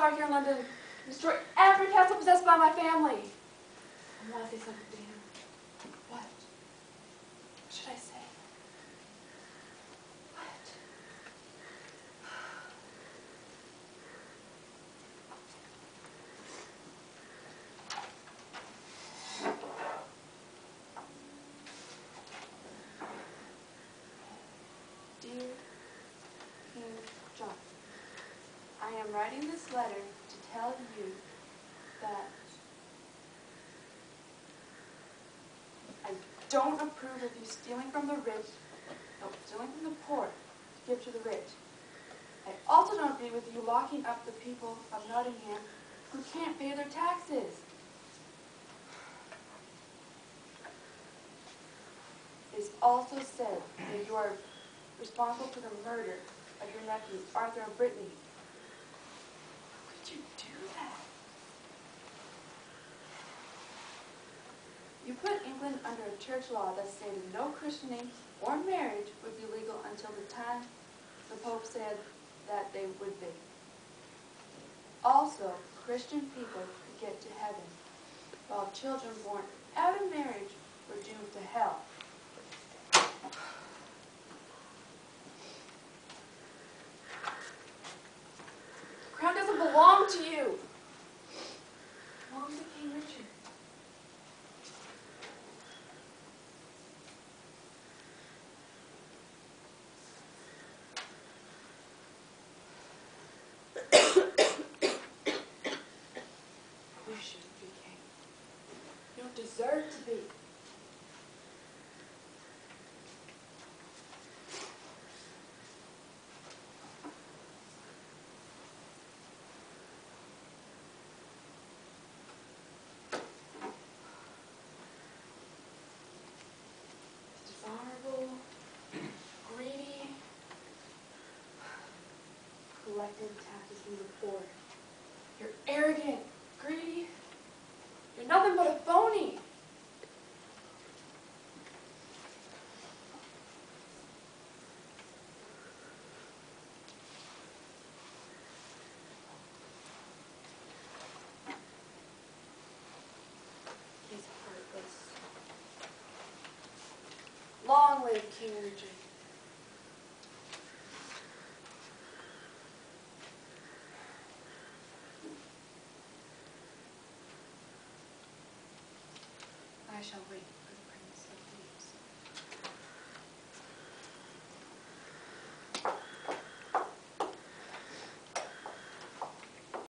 out here in London destroy every castle possessed by my family. I want to say something to him. What should I say? What? Dear King John, I am writing this letter to tell you that I don't approve of you stealing from the rich, no, stealing from the poor to give to the rich. I also don't agree with you locking up the people of Nottingham who can't pay their taxes. It is also said that you are responsible for the murder of your nephews, Arthur and Brittany. You do that? You put England under a church law that stated no christening or marriage would be legal until the time the Pope said that they would be. Also, Christian people could get to heaven, while children born out of marriage were doomed to hell. Belong to you. It belongs to King Richard. You shouldn't be king. You don't deserve to be. dishonorable, greedy, collected taxes from the poor. You're arrogant, greedy. You're nothing but a phony. Long live King Richard. I shall wait.